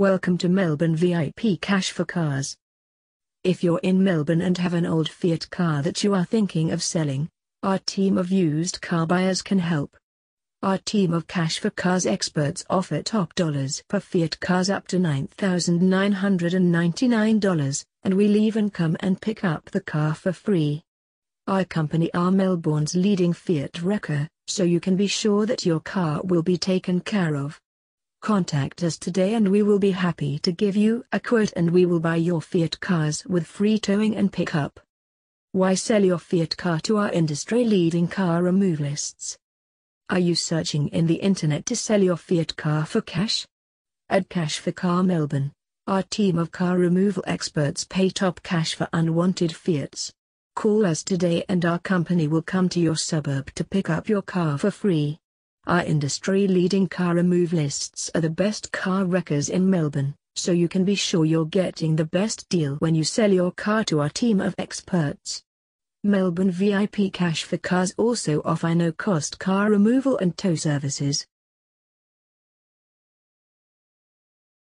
Welcome to Melbourne VIP Cash for Cars. If you're in Melbourne and have an old Fiat car that you are thinking of selling, our team of used car buyers can help. Our team of Cash for Cars experts offer top dollars per Fiat cars up to $9,999, and we'll even come and pick up the car for free. Our company are Melbourne's leading Fiat wrecker, so you can be sure that your car will be taken care of. Contact us today and we will be happy to give you a quote and we will buy your Fiat cars with free towing and pickup. Why sell your Fiat car to our industry-leading car removalists? Are you searching in the internet to sell your Fiat car for cash? At Cash for Car Melbourne, our team of car removal experts pay top cash for unwanted Fiats. Call us today and our company will come to your suburb to pick up your car for free. Our industry-leading car removalists are the best car wreckers in Melbourne, so you can be sure you're getting the best deal when you sell your car to our team of experts. Melbourne VIP Cash for Cars also offer no-cost car removal and tow services.